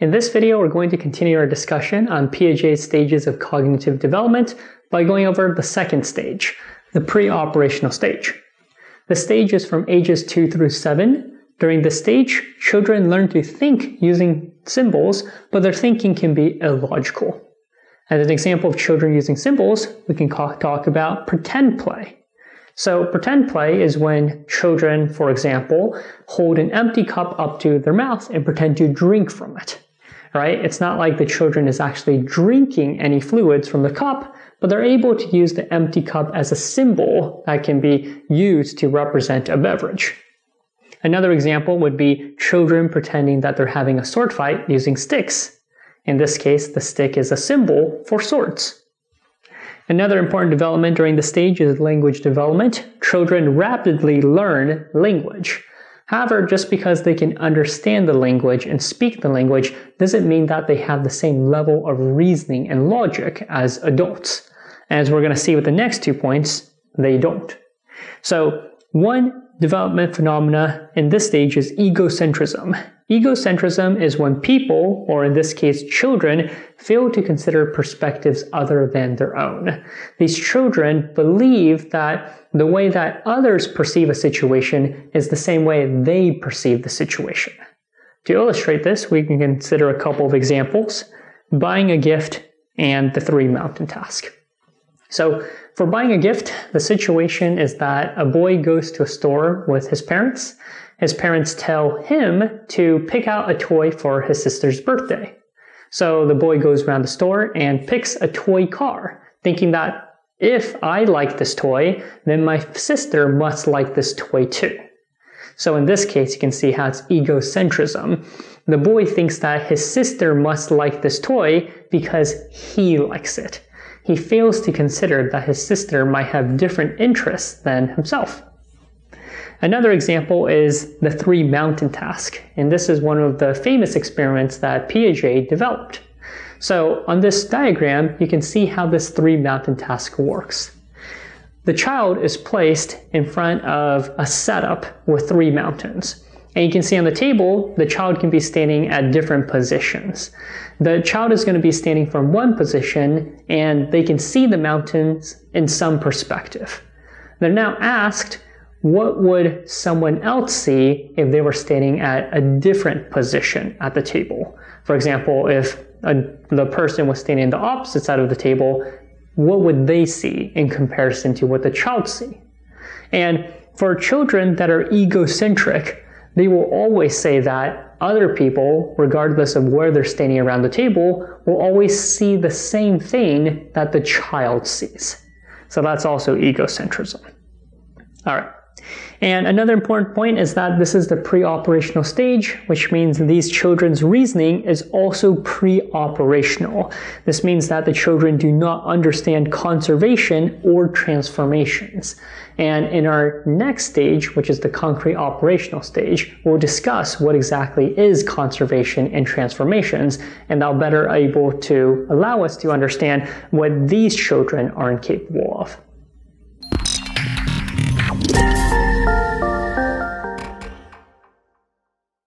In this video, we're going to continue our discussion on Piaget's stages of cognitive development by going over the second stage, the pre-operational stage. The stage is from ages 2 through 7. During this stage, children learn to think using symbols, but their thinking can be illogical. As an example of children using symbols, we can talk about pretend play. So pretend play is when children, for example, hold an empty cup up to their mouth and pretend to drink from it. Right? It's not like the children is actually drinking any fluids from the cup, but they're able to use the empty cup as a symbol that can be used to represent a beverage. Another example would be children pretending that they're having a sword fight using sticks. In this case, the stick is a symbol for swords. Another important development during the stage is language development. Children rapidly learn language. However, just because they can understand the language and speak the language doesn't mean that they have the same level of reasoning and logic as adults. As we're going to see with the next two points, they don't. So, one development phenomena in this stage is egocentrism. Egocentrism is when people, or in this case children, fail to consider perspectives other than their own. These children believe that the way that others perceive a situation is the same way they perceive the situation. To illustrate this, we can consider a couple of examples buying a gift and the three mountain task. So, for buying a gift, the situation is that a boy goes to a store with his parents his parents tell him to pick out a toy for his sister's birthday. So the boy goes around the store and picks a toy car, thinking that if I like this toy, then my sister must like this toy too. So in this case, you can see how it's egocentrism. The boy thinks that his sister must like this toy because he likes it. He fails to consider that his sister might have different interests than himself. Another example is the three mountain task, and this is one of the famous experiments that Piaget developed. So on this diagram, you can see how this three mountain task works. The child is placed in front of a setup with three mountains. And you can see on the table, the child can be standing at different positions. The child is going to be standing from one position and they can see the mountains in some perspective. They're now asked what would someone else see if they were standing at a different position at the table? For example, if a, the person was standing on the opposite side of the table, what would they see in comparison to what the child see? And for children that are egocentric, they will always say that other people, regardless of where they're standing around the table, will always see the same thing that the child sees. So that's also egocentrism. All right. And another important point is that this is the pre-operational stage, which means these children's reasoning is also pre-operational. This means that the children do not understand conservation or transformations. And in our next stage, which is the concrete operational stage, we'll discuss what exactly is conservation and transformations, and that'll better able to allow us to understand what these children are incapable of.